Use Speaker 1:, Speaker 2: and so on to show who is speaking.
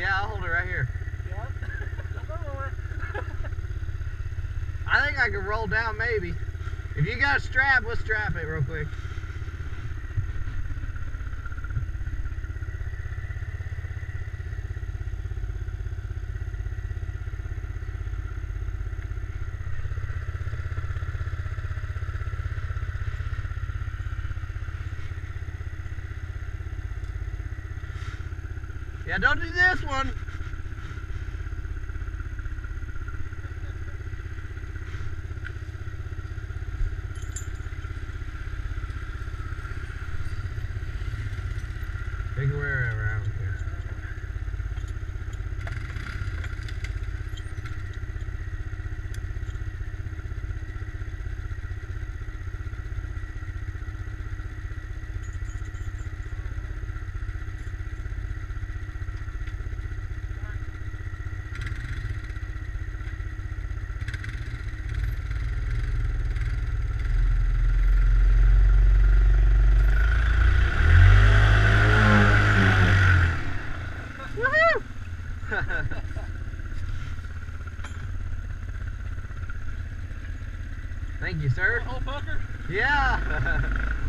Speaker 1: Yeah, I'll hold it right here. Yep. I think I can roll down maybe. If you got a strap, let's strap it real quick. Yeah, don't do this one. It wherever, I don't care. Woohoo! Thank you, sir.
Speaker 2: Whole?
Speaker 1: Yeah.